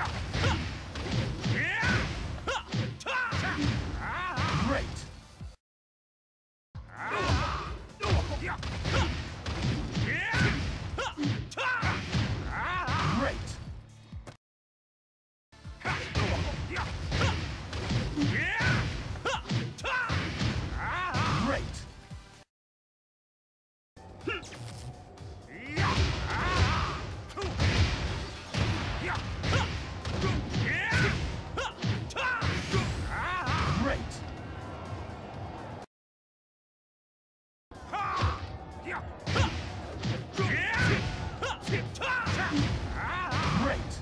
Yeah. Great.